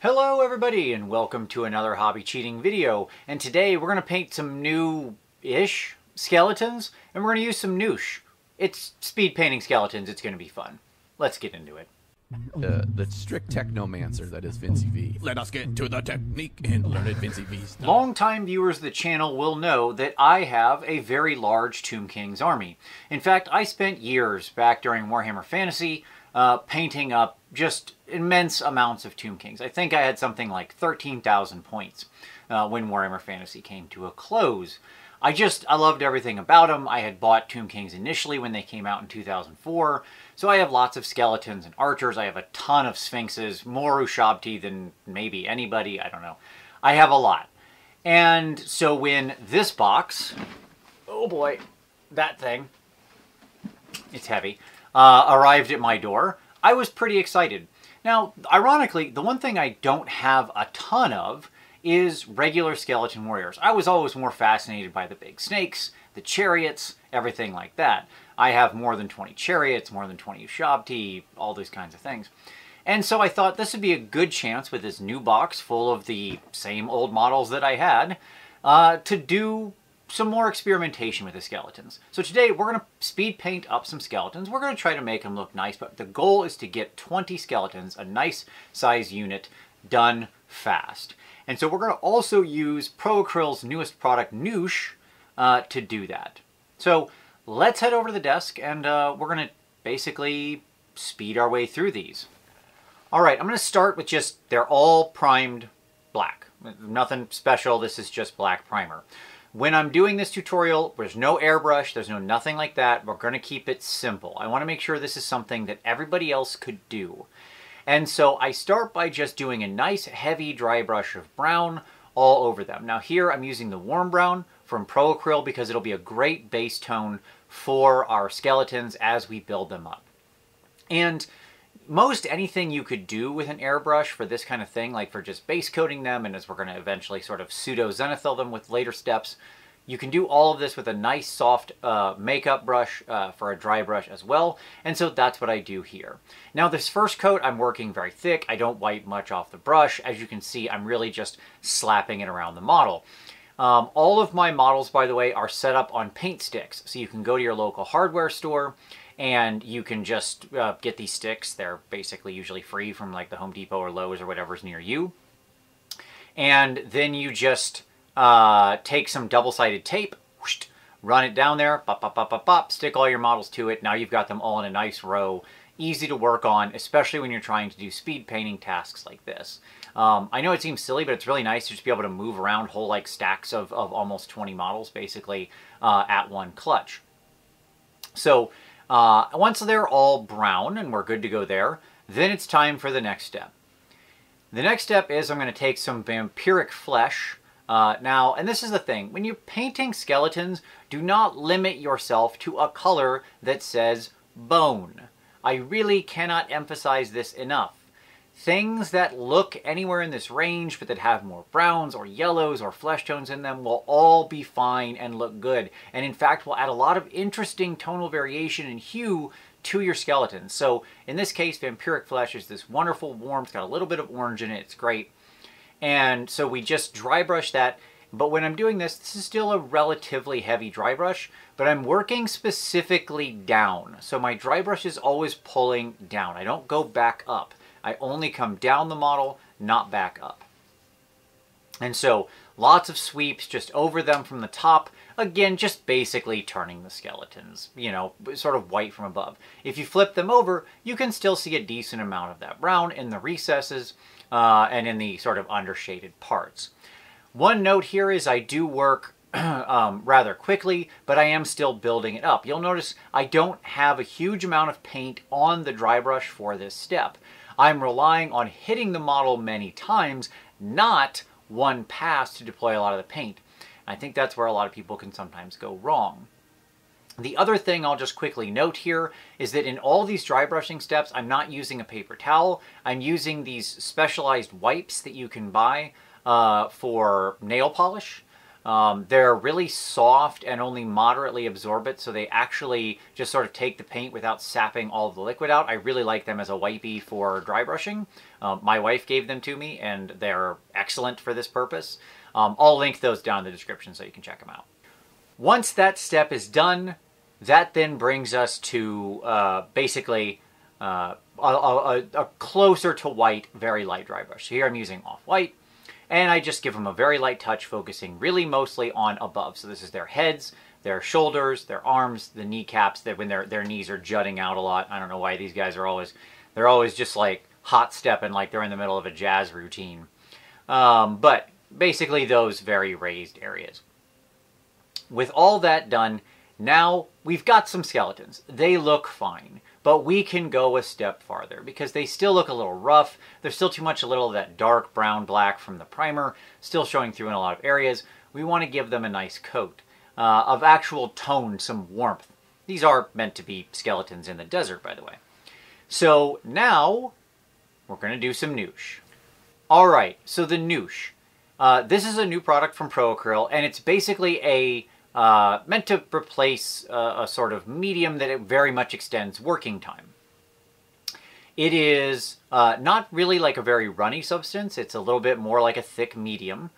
Hello everybody and welcome to another hobby cheating video and today we're going to paint some new-ish skeletons and we're going to use some newsh. It's speed painting skeletons, it's going to be fun. Let's get into it. Uh, the strict technomancer that is Vincey V. Let us get to the technique and learn it Vincey V style. Long-time viewers of the channel will know that I have a very large Tomb King's army. In fact, I spent years back during Warhammer Fantasy uh, painting up just immense amounts of Tomb Kings. I think I had something like 13,000 points uh, when Warhammer Fantasy came to a close. I just, I loved everything about them. I had bought Tomb Kings initially when they came out in 2004. So I have lots of skeletons and archers. I have a ton of sphinxes, more Ushabti than maybe anybody. I don't know. I have a lot. And so when this box, oh boy, that thing, it's heavy, uh, arrived at my door, I was pretty excited. Now, ironically, the one thing I don't have a ton of is regular skeleton warriors. I was always more fascinated by the big snakes, the chariots, everything like that. I have more than 20 chariots, more than 20 Ushabti, all these kinds of things. And so I thought this would be a good chance with this new box full of the same old models that I had uh, to do some more experimentation with the skeletons. So today we're going to speed paint up some skeletons. We're going to try to make them look nice, but the goal is to get 20 skeletons, a nice size unit, done fast. And so we're going to also use Pro-Acryl's newest product, Newsh, uh, to do that. So let's head over to the desk and uh, we're going to basically speed our way through these. All right, I'm going to start with just, they're all primed black. Nothing special, this is just black primer. When I'm doing this tutorial, there's no airbrush, there's no nothing like that. We're going to keep it simple. I want to make sure this is something that everybody else could do. And so I start by just doing a nice heavy dry brush of brown all over them. Now here I'm using the warm brown from Pro-Acryl because it'll be a great base tone for our skeletons as we build them up. And most anything you could do with an airbrush for this kind of thing, like for just base coating them, and as we're going to eventually sort of pseudo zenithal them with later steps, you can do all of this with a nice soft uh, makeup brush uh, for a dry brush as well, and so that's what I do here. Now this first coat, I'm working very thick. I don't wipe much off the brush. As you can see, I'm really just slapping it around the model. Um, all of my models, by the way, are set up on paint sticks, so you can go to your local hardware store and you can just uh, get these sticks. They're basically usually free from like the Home Depot or Lowe's or whatever's near you. And then you just uh, take some double-sided tape, whoosh, run it down there, pop, pop, pop, pop, pop, stick all your models to it. Now you've got them all in a nice row, easy to work on, especially when you're trying to do speed painting tasks like this. Um, I know it seems silly, but it's really nice to just be able to move around whole like stacks of, of almost 20 models basically uh, at one clutch. So uh, once they're all brown and we're good to go there, then it's time for the next step. The next step is I'm going to take some vampiric flesh. Uh, now, and this is the thing, when you're painting skeletons, do not limit yourself to a color that says bone. I really cannot emphasize this enough. Things that look anywhere in this range but that have more browns or yellows or flesh tones in them will all be fine and look good. And in fact will add a lot of interesting tonal variation and hue to your skeleton. So in this case, Vampiric Flesh is this wonderful warm, it's got a little bit of orange in it, it's great. And so we just dry brush that. But when I'm doing this, this is still a relatively heavy dry brush, but I'm working specifically down. So my dry brush is always pulling down. I don't go back up. I only come down the model, not back up. And so lots of sweeps just over them from the top. Again, just basically turning the skeletons, you know, sort of white from above. If you flip them over, you can still see a decent amount of that brown in the recesses uh, and in the sort of undershaded parts. One note here is I do work um, rather quickly, but I am still building it up. You'll notice I don't have a huge amount of paint on the dry brush for this step. I'm relying on hitting the model many times, not one pass to deploy a lot of the paint. I think that's where a lot of people can sometimes go wrong. The other thing I'll just quickly note here is that in all these dry brushing steps, I'm not using a paper towel. I'm using these specialized wipes that you can buy uh, for nail polish. Um, they're really soft and only moderately absorbent, so they actually just sort of take the paint without sapping all of the liquid out. I really like them as a wipey for dry brushing. Um, my wife gave them to me, and they're excellent for this purpose. Um, I'll link those down in the description so you can check them out. Once that step is done, that then brings us to uh, basically uh, a, a, a, closer to white, very light dry brush. So here I'm using off-white, and I just give them a very light touch, focusing really mostly on above. So this is their heads, their shoulders, their arms, the kneecaps, that when their, their knees are jutting out a lot. I don't know why these guys are always, they're always just like hot stepping like they're in the middle of a jazz routine. Um, but basically those very raised areas. With all that done, now we've got some skeletons. They look fine, but we can go a step farther because they still look a little rough. There's still too much a little of that dark brown black from the primer still showing through in a lot of areas. We want to give them a nice coat uh, of actual tone, some warmth. These are meant to be skeletons in the desert, by the way. So now we're going to do some newsh. All right, so the newsh. Uh, this is a new product from ProAcryl, and it's basically a uh, meant to replace a, a sort of medium that it very much extends working time. It is uh, not really like a very runny substance. It's a little bit more like a thick medium.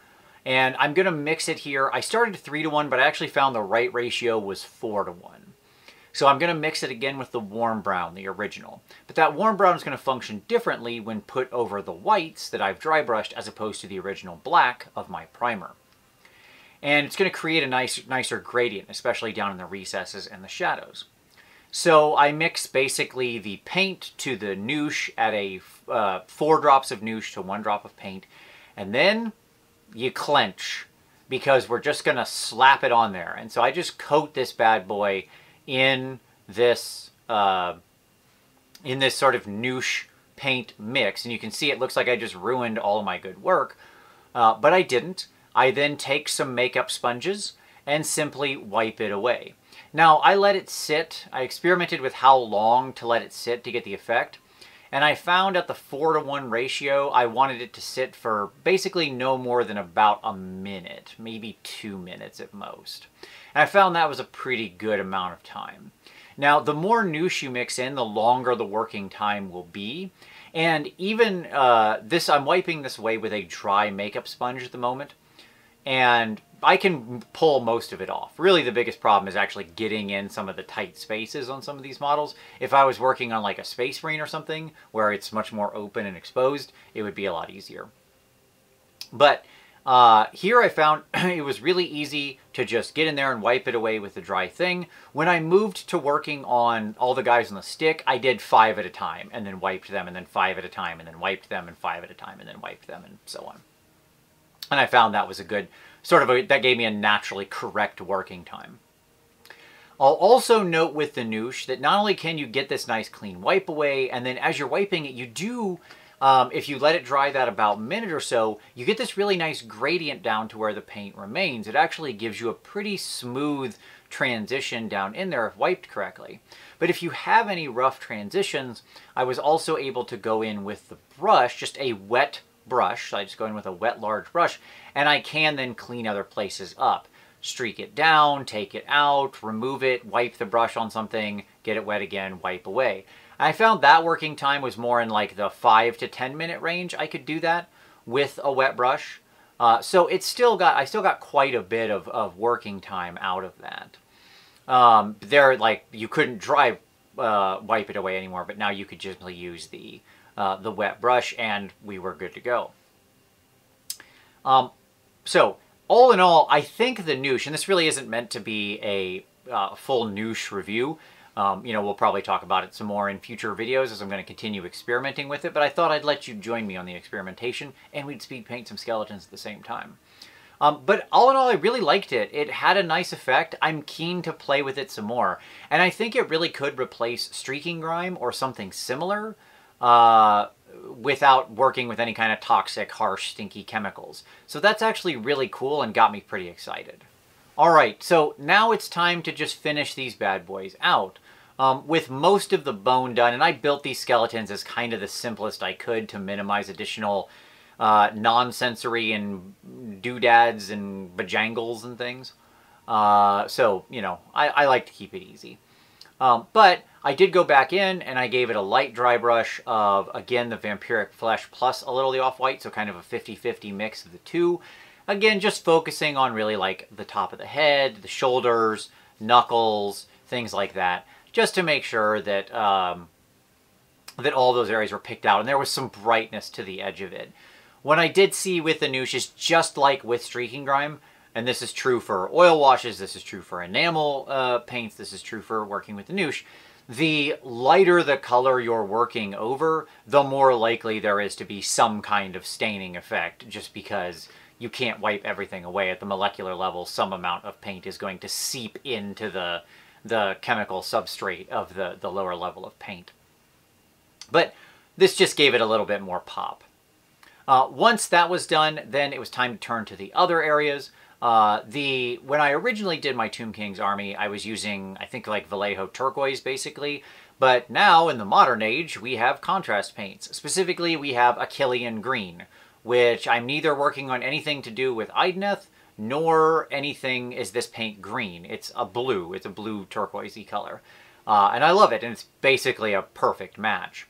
And I'm going to mix it here. I started 3 to 1, but I actually found the right ratio was 4 to 1. So I'm going to mix it again with the warm brown, the original. But that warm brown is going to function differently when put over the whites that I've dry brushed as opposed to the original black of my primer and it's going to create a nice, nicer gradient, especially down in the recesses and the shadows. So I mix basically the paint to the newsh at a uh, four drops of newsh to one drop of paint, and then you clench because we're just going to slap it on there. And so I just coat this bad boy in this uh, in this sort of newsh paint mix, and you can see it looks like I just ruined all of my good work, uh, but I didn't. I then take some makeup sponges and simply wipe it away. Now, I let it sit. I experimented with how long to let it sit to get the effect. And I found at the 4 to 1 ratio, I wanted it to sit for basically no more than about a minute, maybe two minutes at most. And I found that was a pretty good amount of time. Now, the more newsh you mix in, the longer the working time will be. And even uh, this, I'm wiping this away with a dry makeup sponge at the moment and I can pull most of it off. Really the biggest problem is actually getting in some of the tight spaces on some of these models. If I was working on like a Space Marine or something where it's much more open and exposed, it would be a lot easier. But uh, here I found it was really easy to just get in there and wipe it away with the dry thing. When I moved to working on all the guys on the stick, I did five at a time and then wiped them and then five at a time and then wiped them and five at a time and then wiped them and so on. And I found that was a good, sort of, a, that gave me a naturally correct working time. I'll also note with the Newsh that not only can you get this nice clean wipe away, and then as you're wiping it, you do, um, if you let it dry that about a minute or so, you get this really nice gradient down to where the paint remains. It actually gives you a pretty smooth transition down in there if wiped correctly. But if you have any rough transitions, I was also able to go in with the brush, just a wet brush. So I just go in with a wet large brush and I can then clean other places up. Streak it down, take it out, remove it, wipe the brush on something, get it wet again, wipe away. I found that working time was more in like the 5 to 10 minute range. I could do that with a wet brush. Uh, so it's still got, I still got quite a bit of, of working time out of that. Um, there, like, you couldn't dry uh, wipe it away anymore, but now you could just use the uh, the wet brush and we were good to go. Um, so all in all, I think the Newsh, and this really isn't meant to be a uh, full Newsh review, um, you know, we'll probably talk about it some more in future videos as I'm going to continue experimenting with it, but I thought I'd let you join me on the experimentation and we'd speed paint some skeletons at the same time. Um, but all in all, I really liked it. It had a nice effect. I'm keen to play with it some more. And I think it really could replace Streaking Grime or something similar uh, without working with any kind of toxic, harsh, stinky chemicals. So that's actually really cool and got me pretty excited. Alright, so now it's time to just finish these bad boys out. Um, with most of the bone done, and I built these skeletons as kind of the simplest I could to minimize additional uh, non-sensory and doodads and bajangles and things. Uh, so, you know, I, I, like to keep it easy. Um, but I did go back in and I gave it a light dry brush of, again, the Vampiric Flesh plus a little of the Off-White, so kind of a 50-50 mix of the two. Again, just focusing on really like the top of the head, the shoulders, knuckles, things like that, just to make sure that um, that all those areas were picked out and there was some brightness to the edge of it. What I did see with the Newsh is just like with Streaking Grime, and this is true for oil washes, this is true for enamel uh, paints, this is true for working with the Newsh. The lighter the color you're working over, the more likely there is to be some kind of staining effect, just because you can't wipe everything away at the molecular level. Some amount of paint is going to seep into the, the chemical substrate of the, the lower level of paint. But this just gave it a little bit more pop. Uh, once that was done, then it was time to turn to the other areas. Uh, the when I originally did my Tomb King's army, I was using I think like Vallejo turquoise basically, but now in the modern age we have contrast paints. Specifically, we have Akhelian green, which I'm neither working on anything to do with Idoneth nor anything is this paint green. It's a blue. It's a blue turquoisey color, uh, and I love it. And it's basically a perfect match.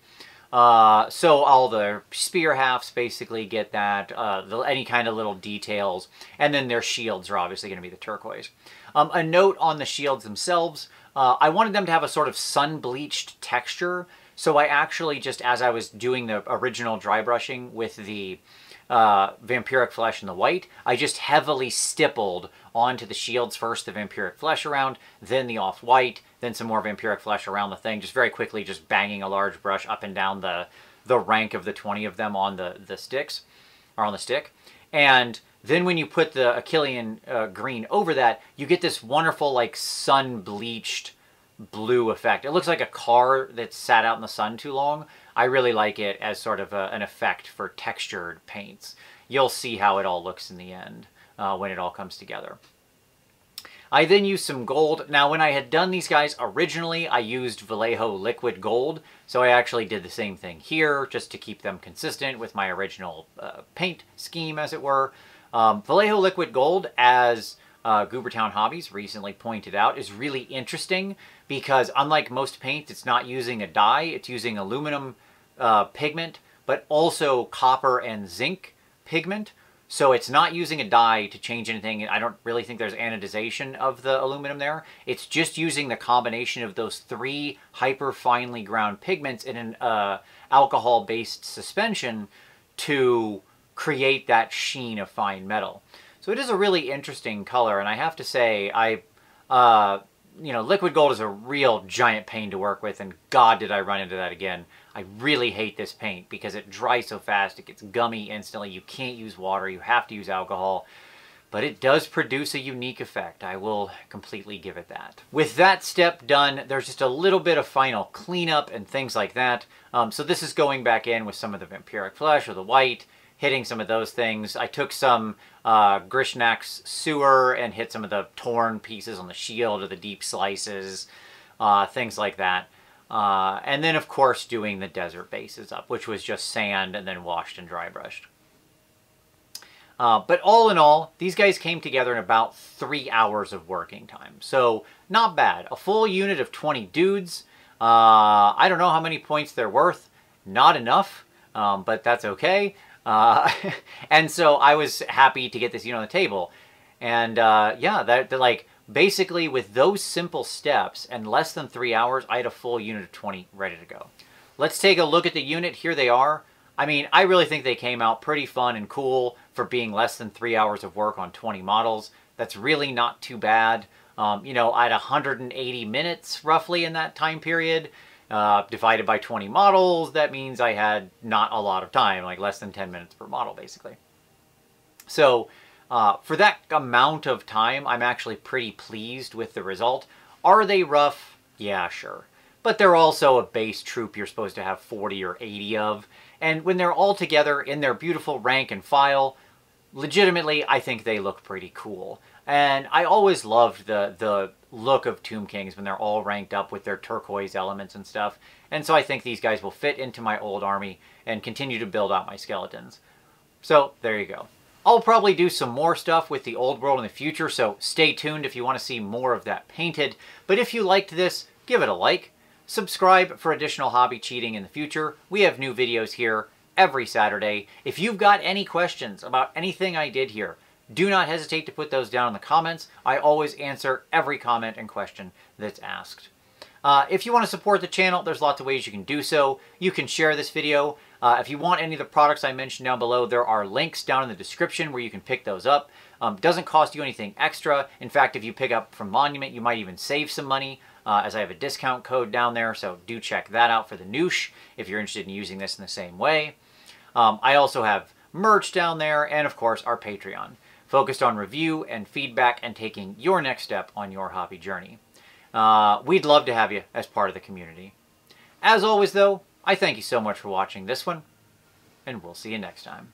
Uh, so all the spear halves basically get that, uh, the, any kind of little details, and then their shields are obviously going to be the turquoise. Um, a note on the shields themselves, uh, I wanted them to have a sort of sun-bleached texture, so I actually just, as I was doing the original dry brushing with the uh, vampiric flesh and the white, I just heavily stippled onto the shields first, the vampiric flesh around, then the off-white, then some more vampiric flesh around the thing, just very quickly just banging a large brush up and down the, the rank of the 20 of them on the, the sticks, or on the stick. And then when you put the Akhelian uh, green over that, you get this wonderful like sun-bleached blue effect. It looks like a car that's sat out in the sun too long. I really like it as sort of a, an effect for textured paints. You'll see how it all looks in the end uh, when it all comes together. I then used some gold. Now, when I had done these guys originally, I used Vallejo Liquid Gold, so I actually did the same thing here, just to keep them consistent with my original uh, paint scheme, as it were. Um, Vallejo Liquid Gold, as uh, Goobertown Hobbies recently pointed out, is really interesting because unlike most paints, it's not using a dye, it's using aluminum uh, pigment, but also copper and zinc pigment. So it's not using a dye to change anything. I don't really think there's anodization of the aluminum there. It's just using the combination of those three hyper finely ground pigments in an uh, alcohol-based suspension to create that sheen of fine metal. So it is a really interesting color, and I have to say, I, uh, you know, liquid gold is a real giant pain to work with, and God did I run into that again. I really hate this paint because it dries so fast, it gets gummy instantly, you can't use water, you have to use alcohol. But it does produce a unique effect, I will completely give it that. With that step done, there's just a little bit of final cleanup and things like that. Um, so this is going back in with some of the vampiric flesh or the white, hitting some of those things. I took some uh, Grishnak's sewer and hit some of the torn pieces on the shield or the deep slices, uh, things like that. Uh, and then, of course, doing the desert bases up, which was just sand and then washed and dry brushed. Uh, but all in all, these guys came together in about three hours of working time. So not bad. A full unit of 20 dudes. Uh, I don't know how many points they're worth. Not enough, um, but that's okay. Uh, and so I was happy to get this unit on the table. And uh, yeah, that, like Basically, with those simple steps and less than three hours, I had a full unit of 20 ready to go. Let's take a look at the unit. Here they are. I mean, I really think they came out pretty fun and cool for being less than three hours of work on 20 models. That's really not too bad. Um, you know, I had 180 minutes roughly in that time period. Uh, divided by 20 models, that means I had not a lot of time, like less than 10 minutes per model, basically. So, uh, for that amount of time, I'm actually pretty pleased with the result. Are they rough? Yeah, sure. But they're also a base troop you're supposed to have 40 or 80 of. And when they're all together in their beautiful rank and file, legitimately, I think they look pretty cool. And I always loved the, the look of Tomb Kings when they're all ranked up with their turquoise elements and stuff. And so I think these guys will fit into my old army and continue to build out my skeletons. So there you go. I'll probably do some more stuff with the old world in the future, so stay tuned if you want to see more of that painted. But if you liked this, give it a like. Subscribe for additional hobby cheating in the future. We have new videos here every Saturday. If you've got any questions about anything I did here, do not hesitate to put those down in the comments. I always answer every comment and question that's asked. Uh, if you want to support the channel, there's lots of ways you can do so. You can share this video. Uh, if you want any of the products I mentioned down below, there are links down in the description where you can pick those up. Um, doesn't cost you anything extra. In fact, if you pick up from Monument, you might even save some money uh, as I have a discount code down there. So do check that out for the Newsh if you're interested in using this in the same way. Um, I also have merch down there and, of course, our Patreon, focused on review and feedback and taking your next step on your hobby journey. Uh, we'd love to have you as part of the community. As always, though, I thank you so much for watching this one, and we'll see you next time.